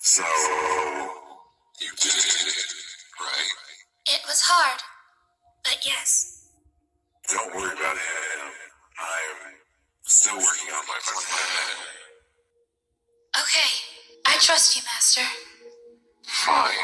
So, you did it, right? It was hard, but yes. Don't worry about it. I'm still working on my plan. Okay, I trust you, Master. Fine.